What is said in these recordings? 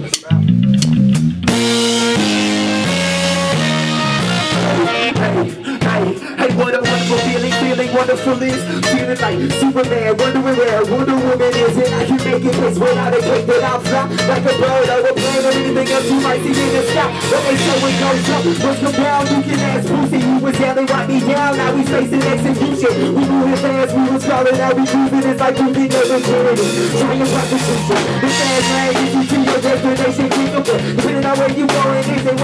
Hey, what a wonderful feeling, feeling wonderful is Feeling like Superman, wondering where Wonder Woman is And I can make it cause without a cake that I'll fly Like a bird or a plane or anything else you might see in the sky. But they show it goes up, the bound? You can ask? Brucey, he was yelling, write me down. Now he's facing execution. We moving fast, we was falling, now we cruising It's like moving Kennedy Trying prostitution, the fast lane If you see your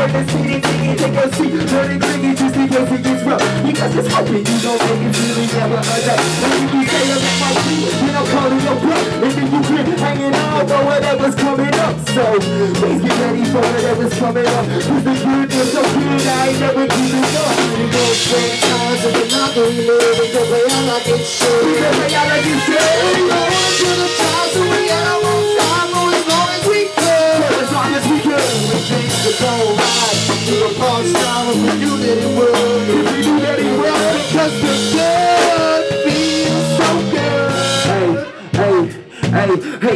it worth the speed take your seat. Learning cricket just in case it gets rough Because it's hoping you gon' make it feel you never adapt When you be say I'm at my feet, then I'm calling your bluff And then you quit hanging on for whatever's coming up. So, please get ready for whatever's coming up. Cause the good is so good, I ain't never giving up. We go straight times and we're not gonna live We can play out like it's shit We can play out like you said We to the top so we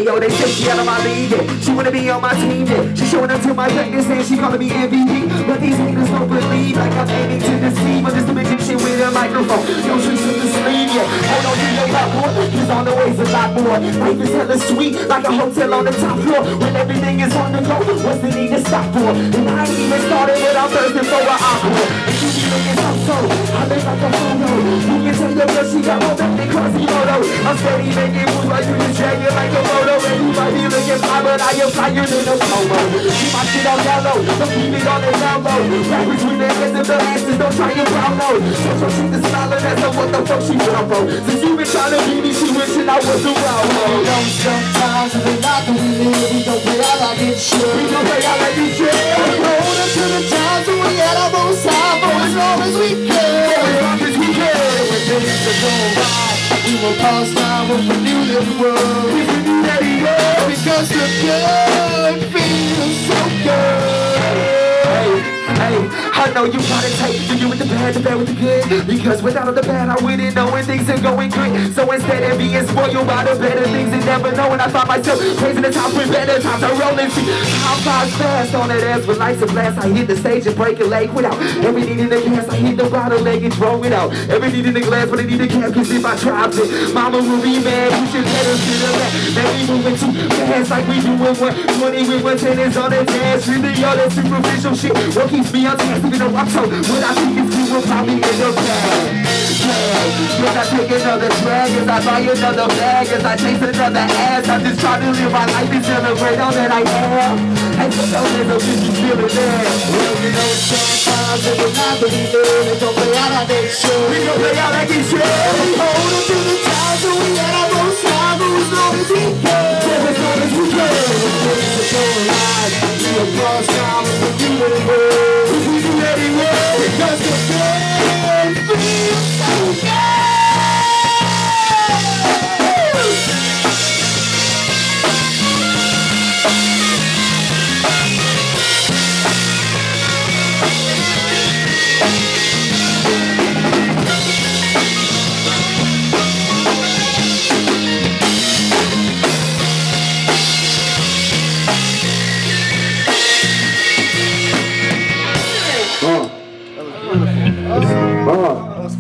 yo, they say she out of my league, yeah. She wanna be on my team, yeah. She showing up to my greatness and she calling me MVP. But these haters don't believe, like I'm aiming to deceive. I'm just a magician with a microphone. No tricks in the sleeve, yeah. Hold on to your lot more, cause on the way's a lot more. Life is hella sweet, like a hotel on the top floor. When everything is on the go, what's the need to stop for? And I ain't even started without thirsting for an encore. And you be looking I look like a photo. You can tell your girl she got more than Quasimodo. I'm steady making moves while you just drag it like a. And might be looking fly, but I am flyer than a promo. Keep my shit on yellow, don't keep it on the download. Rappers with their hands in their asses, don't try and promo. So so she the smiling as to what the fuck she want for. Since you been trying to be me, she wishing I was around. We know sometimes when we're not gonna live We don't play out like it's shit We gon' play out like this shit. Past time when we knew that we know you gotta take the good with the bad, the bad with the good. Because without all the bad, I wouldn't know when things are going good. So instead of being spoiled by the better things and never knowing, I find myself praising the top when better times are rolling. See, how fast fast on that ass with lights and blast. I hit the stage and break a leg without every need in the gas. I hit the bottle leg and throw it out. Every need in the glass, but I need a cap, cause if I drop it, mama will be mad. You should us to the back. Moving too fast like we doing one. 20 with one tennis on the dance. Really all that superficial shit. What keeps me on task, even though I'm so what I think is cool will probably end up bad. Yeah, Yes, I take another drag as I buy another bag as I chase another ass. I'm just trying to live my life and celebrate all that I am. And for those that don't just feeling that. Well, you know sometimes when we're not gonna live We don't play out like it's shit We gon' play out like it's shit. Hold up to the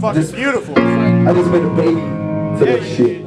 fucking beautiful. I just made a baby to that shit.